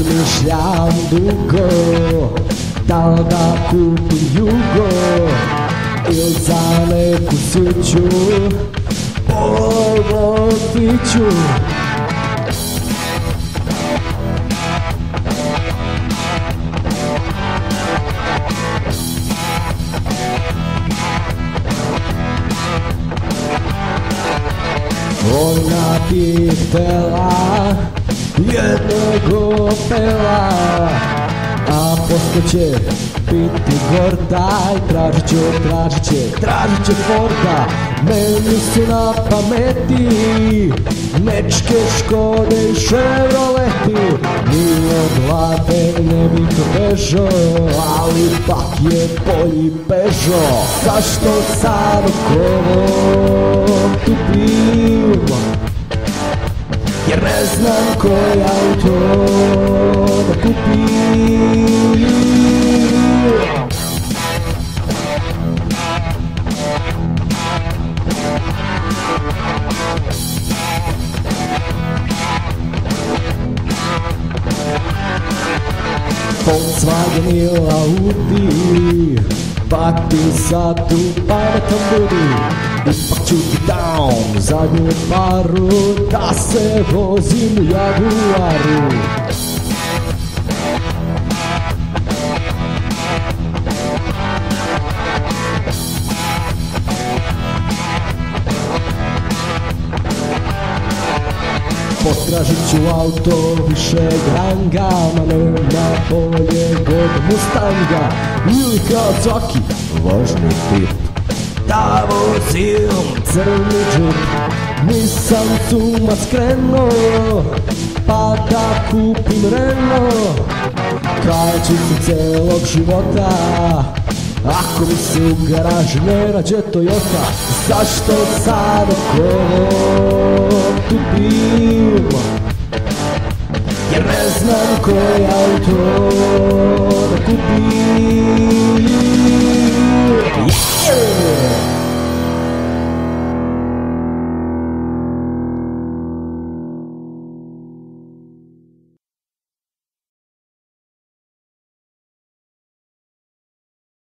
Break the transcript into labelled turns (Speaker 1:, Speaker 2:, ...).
Speaker 1: Razmišljam dugo Da li da kupim jugo Il za neku sviću Poloviću Ona bi htela jednog opela A poslije će biti gorda I tražit će, tražit će, tražit će Forda. Meni su na pameti Mečke, Škode i Chevroleti Ni od glave ne bi to bežo Ali pak je bolji Peugeot Zašto sad okolom tupim jer ne znam koji auto da kupim Volkswagen yêu Audi. Pak ti sad tu pametan budi Ipak ću ti down zadnju paru Da se vozim u Potražit ću auto više ranga Ma nema boljeg od Mustanga. Ili kao svaki važni tip. Da vozim crni džip Nisam sumac krenuo Pa da kupim Renault. Krajećicu celog života Ako mi se u garaži ne nađe Toyota Zašto sad tupim Jer ne znam koji auto da kupim